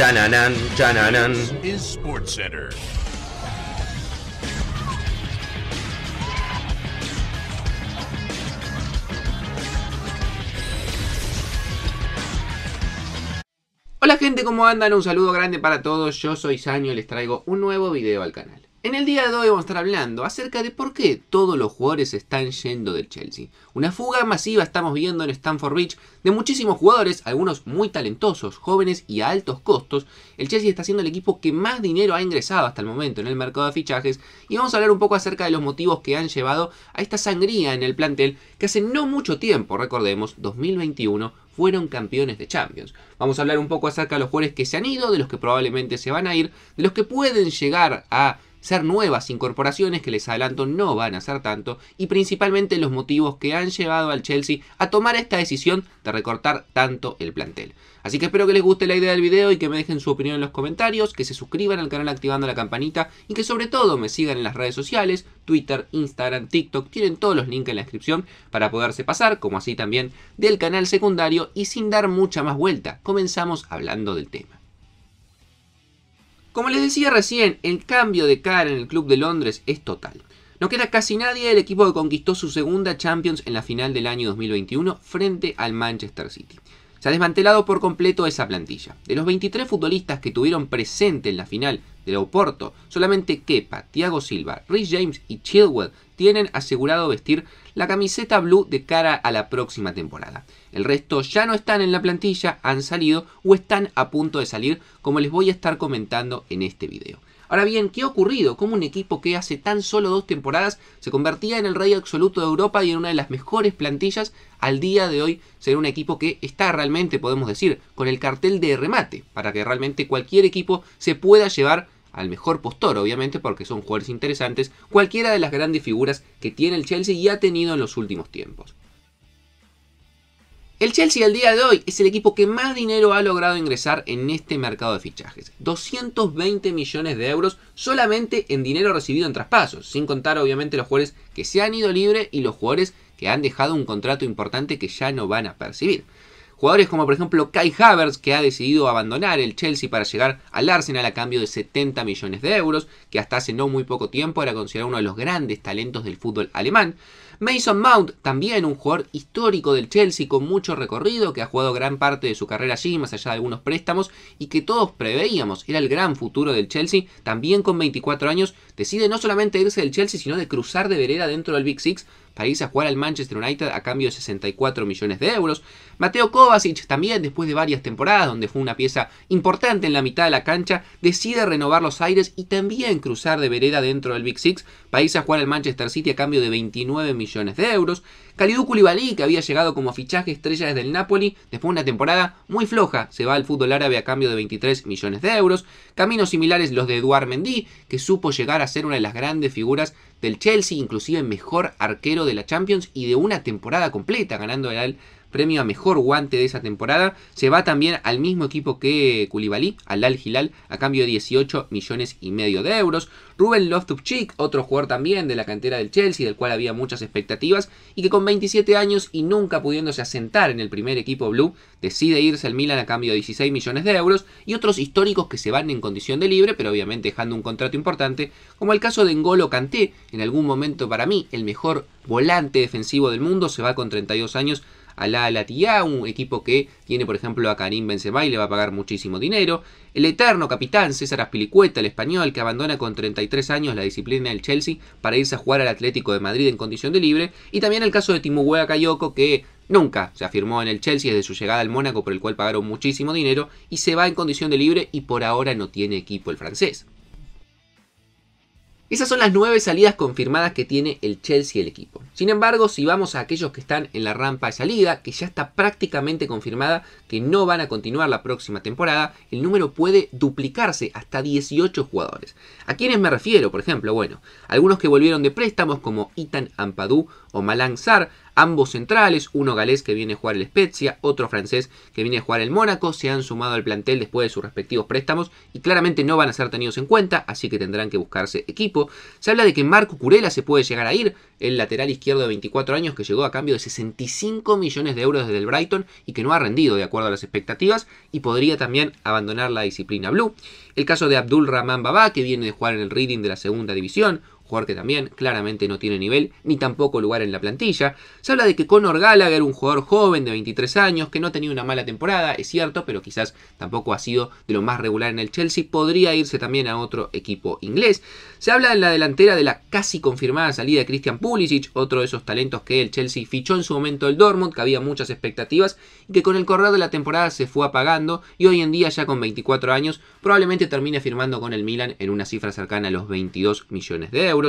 Chananan, chananan. is SportsCenter. Hola gente, ¿cómo andan? Un saludo grande para todos, yo soy Saño y les traigo un nuevo video al canal. En el día de hoy vamos a estar hablando acerca de por qué todos los jugadores están yendo del Chelsea. Una fuga masiva estamos viendo en Stamford Bridge de muchísimos jugadores, algunos muy talentosos, jóvenes y a altos costos. El Chelsea está siendo el equipo que más dinero ha ingresado hasta el momento en el mercado de fichajes y vamos a hablar un poco acerca de los motivos que han llevado a esta sangría en el plantel que hace no mucho tiempo, recordemos, 2021, fueron campeones de Champions. Vamos a hablar un poco acerca de los jugadores que se han ido, de los que probablemente se van a ir, de los que pueden llegar a ser nuevas incorporaciones que les adelanto no van a ser tanto y principalmente los motivos que han llevado al Chelsea a tomar esta decisión de recortar tanto el plantel. Así que espero que les guste la idea del video y que me dejen su opinión en los comentarios, que se suscriban al canal activando la campanita y que sobre todo me sigan en las redes sociales, Twitter, Instagram, TikTok, tienen todos los links en la descripción para poderse pasar, como así también del canal secundario y sin dar mucha más vuelta, comenzamos hablando del tema. Como les decía recién, el cambio de cara en el club de Londres es total. No queda casi nadie del equipo que conquistó su segunda Champions en la final del año 2021 frente al Manchester City. Se ha desmantelado por completo esa plantilla. De los 23 futbolistas que tuvieron presente en la final del Oporto, solamente Kepa, Thiago Silva, Rhys James y Chilwell tienen asegurado vestir la camiseta blue de cara a la próxima temporada. El resto ya no están en la plantilla, han salido o están a punto de salir, como les voy a estar comentando en este video. Ahora bien, ¿qué ha ocurrido? ¿Cómo un equipo que hace tan solo dos temporadas se convertía en el rey absoluto de Europa y en una de las mejores plantillas, al día de hoy será un equipo que está realmente, podemos decir, con el cartel de remate, para que realmente cualquier equipo se pueda llevar al mejor postor, obviamente, porque son jugadores interesantes, cualquiera de las grandes figuras que tiene el Chelsea y ha tenido en los últimos tiempos. El Chelsea al día de hoy es el equipo que más dinero ha logrado ingresar en este mercado de fichajes. 220 millones de euros solamente en dinero recibido en traspasos, sin contar obviamente los jugadores que se han ido libre y los jugadores que han dejado un contrato importante que ya no van a percibir. Jugadores como por ejemplo Kai Havertz, que ha decidido abandonar el Chelsea para llegar al Arsenal a cambio de 70 millones de euros, que hasta hace no muy poco tiempo era considerado uno de los grandes talentos del fútbol alemán. Mason Mount, también un jugador histórico del Chelsea con mucho recorrido, que ha jugado gran parte de su carrera allí, más allá de algunos préstamos, y que todos preveíamos era el gran futuro del Chelsea, también con 24 años, decide no solamente irse del Chelsea, sino de cruzar de vereda dentro del Big Six irse a jugar al Manchester United a cambio de 64 millones de euros. Mateo Kovacic también, después de varias temporadas donde fue una pieza importante en la mitad de la cancha, decide renovar los aires y también cruzar de vereda dentro del Big Six irse a jugar al Manchester City a cambio de 29 millones de euros. Kalidou Koulibaly, que había llegado como fichaje estrella desde el Napoli, después de una temporada muy floja, se va al fútbol árabe a cambio de 23 millones de euros. Caminos similares los de Eduard Mendy, que supo llegar a ser una de las grandes figuras del Chelsea, inclusive mejor arquero de la Champions y de una temporada completa, ganando el premio a mejor guante de esa temporada. Se va también al mismo equipo que Koulibaly, al Al Hilal, a cambio de 18 millones y medio de euros. Ruben Loftus-Cheek, otro jugador también de la cantera del Chelsea, del cual había muchas expectativas, y que con 27 años y nunca pudiéndose asentar en el primer equipo blue, decide irse al Milan a cambio de 16 millones de euros, y otros históricos que se van en condición de libre, pero obviamente dejando un contrato importante, como el caso de N'Golo Kanté, en algún momento para mí el mejor volante defensivo del mundo, se va con 32 años a la Latilla, un equipo que tiene por ejemplo a Karim Benzema y le va a pagar muchísimo dinero. El eterno capitán César Aspilicueta, el español, que abandona con 33 años la disciplina del Chelsea para irse a jugar al Atlético de Madrid en condición de libre. Y también el caso de Timuhuea Kayoko, que nunca se afirmó en el Chelsea desde su llegada al Mónaco, por el cual pagaron muchísimo dinero, y se va en condición de libre y por ahora no tiene equipo el francés. Esas son las nueve salidas confirmadas que tiene el Chelsea el equipo. Sin embargo, si vamos a aquellos que están en la rampa de salida, que ya está prácticamente confirmada que no van a continuar la próxima temporada, el número puede duplicarse hasta 18 jugadores. ¿A quiénes me refiero? Por ejemplo, bueno, algunos que volvieron de préstamos como Ethan Ampadu o Malang Sarr, ambos centrales, uno galés que viene a jugar el Spezia, otro francés que viene a jugar el Mónaco, se han sumado al plantel después de sus respectivos préstamos y claramente no van a ser tenidos en cuenta, así que tendrán que buscarse equipo. Se habla de que Marco Curela se puede llegar a ir, el lateral izquierdo de 24 años que llegó a cambio de 65 millones de euros desde el Brighton y que no ha rendido de acuerdo a las expectativas y podría también abandonar la disciplina blue. El caso de Abdul Rahman Baba que viene de jugar en el Reading de la segunda división, jugador que también claramente no tiene nivel ni tampoco lugar en la plantilla. Se habla de que Conor Gallagher, un jugador joven de 23 años, que no ha tenido una mala temporada, es cierto, pero quizás tampoco ha sido de lo más regular en el Chelsea, podría irse también a otro equipo inglés. Se habla en la delantera de la casi confirmada salida de Christian Pulisic, otro de esos talentos que el Chelsea fichó en su momento el Dortmund, que había muchas expectativas y que con el correr de la temporada se fue apagando y hoy en día ya con 24 años probablemente termine firmando con el Milan en una cifra cercana a los 22 millones de euros.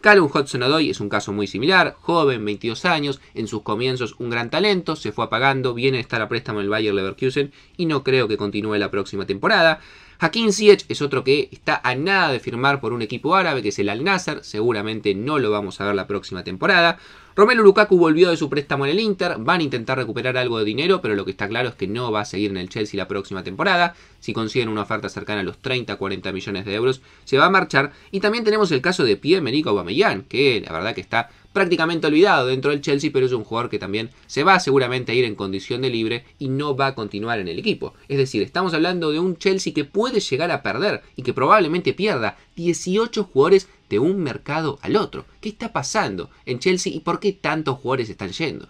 Callum Hudson-Odoi es un caso muy similar, joven, 22 años, en sus comienzos un gran talento, se fue apagando, viene a estar a préstamo en el Bayer Leverkusen y no creo que continúe la próxima temporada. Hakim Ziyech es otro que está a nada de firmar por un equipo árabe, que es el Al Nasser, seguramente no lo vamos a ver la próxima temporada. Romelu Lukaku volvió de su préstamo en el Inter, van a intentar recuperar algo de dinero, pero lo que está claro es que no va a seguir en el Chelsea la próxima temporada. Si consiguen una oferta cercana a los 30-40 millones de euros, se va a marchar. Y también tenemos el caso de Pierre-Emerick Aubameyang, que la verdad que está prácticamente olvidado dentro del Chelsea, pero es un jugador que también se va seguramente a ir en condición de libre y no va a continuar en el equipo. Es decir, estamos hablando de un Chelsea que puede llegar a perder y que probablemente pierda 18 jugadores de un mercado al otro. ¿Qué está pasando en Chelsea y por qué tantos jugadores están yendo?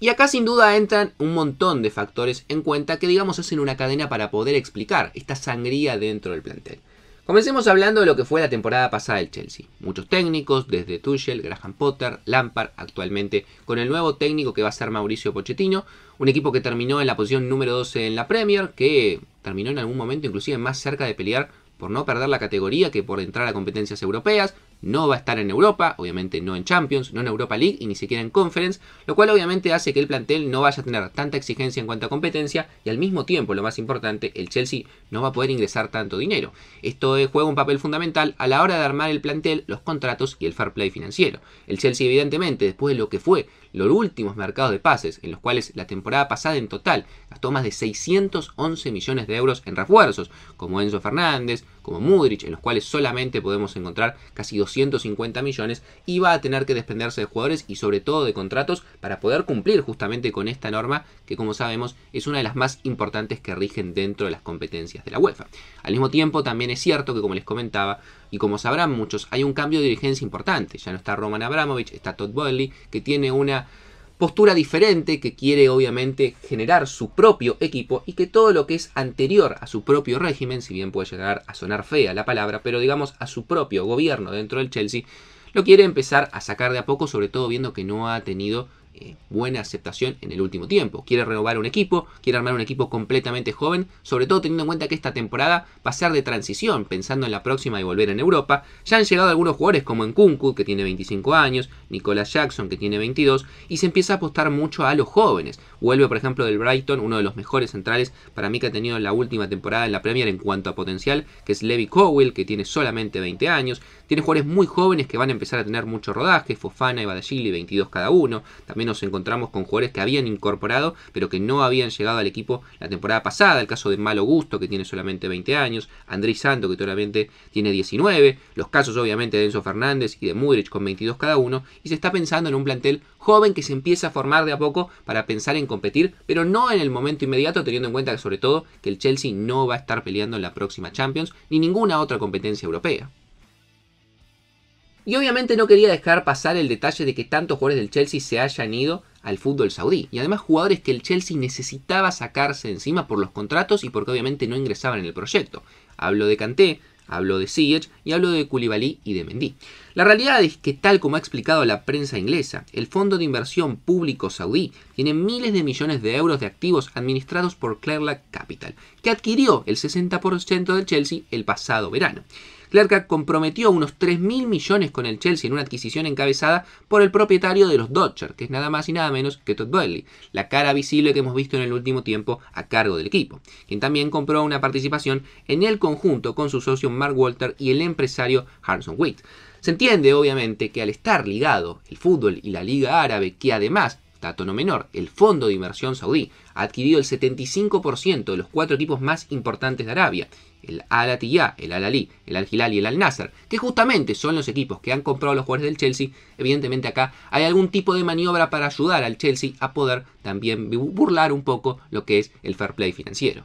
Y acá sin duda entran un montón de factores en cuenta que digamos hacen una cadena para poder explicar esta sangría dentro del plantel. Comencemos hablando de lo que fue la temporada pasada del Chelsea. Muchos técnicos, desde Tuchel, Graham Potter, Lampard, actualmente con el nuevo técnico que va a ser Mauricio Pochettino, un equipo que terminó en la posición número 12 en la Premier, que terminó en algún momento inclusive más cerca de pelear por no perder la categoría que por entrar a competencias europeas, no va a estar en Europa, obviamente no en Champions, no en Europa League y ni siquiera en Conference, lo cual obviamente hace que el plantel no vaya a tener tanta exigencia en cuanto a competencia y al mismo tiempo, lo más importante, el Chelsea no va a poder ingresar tanto dinero. Esto juega un papel fundamental a la hora de armar el plantel, los contratos y el fair play financiero. El Chelsea evidentemente, después de lo que fue los últimos mercados de pases, en los cuales la temporada pasada en total gastó más de 611 millones de euros en refuerzos, como Enzo Fernández, como Mudrich, en los cuales solamente podemos encontrar casi 200 250 millones y va a tener que desprenderse de jugadores y sobre todo de contratos para poder cumplir justamente con esta norma que como sabemos es una de las más importantes que rigen dentro de las competencias de la UEFA. Al mismo tiempo también es cierto que como les comentaba y como sabrán muchos hay un cambio de dirigencia importante, ya no está Roman Abramovich, está Todd Bowley que tiene una postura diferente que quiere obviamente generar su propio equipo y que todo lo que es anterior a su propio régimen, si bien puede llegar a sonar fea la palabra, pero digamos a su propio gobierno dentro del Chelsea, lo quiere empezar a sacar de a poco, sobre todo viendo que no ha tenido buena aceptación en el último tiempo. Quiere renovar un equipo, quiere armar un equipo completamente joven, sobre todo teniendo en cuenta que esta temporada va a ser de transición, pensando en la próxima y volver en Europa. Ya han llegado algunos jugadores como Nkunku, que tiene 25 años, Nicolas Jackson, que tiene 22, y se empieza a apostar mucho a los jóvenes. Vuelve, por ejemplo, del Brighton, uno de los mejores centrales para mí que ha tenido en la última temporada en la Premier en cuanto a potencial, que es Levi Cowell, que tiene solamente 20 años. Tiene jugadores muy jóvenes que van a empezar a tener mucho rodaje, Fofana y Badashili, 22 cada uno. También nos encontramos con jugadores que habían incorporado, pero que no habían llegado al equipo la temporada pasada. El caso de Malo Gusto, que tiene solamente 20 años. Andrés Santo, que solamente tiene 19. Los casos, obviamente, de Enzo Fernández y de Mudrich con 22 cada uno. Y se está pensando en un plantel joven que se empieza a formar de a poco para pensar en competir, pero no en el momento inmediato, teniendo en cuenta sobre todo que el Chelsea no va a estar peleando en la próxima Champions ni ninguna otra competencia europea. Y obviamente no quería dejar pasar el detalle de que tantos jugadores del Chelsea se hayan ido al fútbol saudí. Y además jugadores que el Chelsea necesitaba sacarse encima por los contratos y porque obviamente no ingresaban en el proyecto. Hablo de Kanté, hablo de Ziyech y hablo de Koulibaly y de Mendy. La realidad es que tal como ha explicado la prensa inglesa, el fondo de inversión público saudí tiene miles de millones de euros de activos administrados por Clearlake Capital, que adquirió el 60% del Chelsea el pasado verano. Clerca comprometió unos 3.000 millones con el Chelsea en una adquisición encabezada por el propietario de los Dodgers, que es nada más y nada menos que Todd Bowley, la cara visible que hemos visto en el último tiempo a cargo del equipo, quien también compró una participación en el conjunto con su socio Mark Walter y el empresario Harrison Witt. Se entiende obviamente que al estar ligado el fútbol y la liga árabe, que además dato no menor, el fondo de inversión saudí ha adquirido el 75% de los cuatro equipos más importantes de Arabia, el Al Attiyah, el Al Ali, el Al Hilal y el Al Nasser, que justamente son los equipos que han comprado los jugadores del Chelsea, evidentemente acá hay algún tipo de maniobra para ayudar al Chelsea a poder también burlar un poco lo que es el fair play financiero.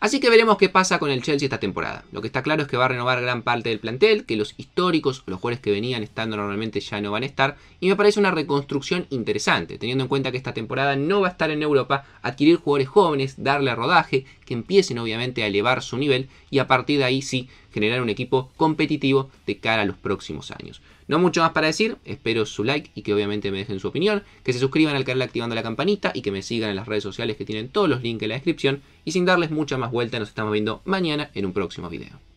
Así que veremos qué pasa con el Chelsea esta temporada. Lo que está claro es que va a renovar gran parte del plantel, que los históricos los jugadores que venían estando normalmente ya no van a estar, y me parece una reconstrucción interesante, teniendo en cuenta que esta temporada no va a estar en Europa, adquirir jugadores jóvenes, darle rodaje, que empiecen obviamente a elevar su nivel y a partir de ahí sí generar un equipo competitivo de cara a los próximos años. No mucho más para decir, espero su like y que obviamente me dejen su opinión, que se suscriban al canal activando la campanita y que me sigan en las redes sociales que tienen todos los links en la descripción y sin darles mucha más vuelta nos estamos viendo mañana en un próximo video.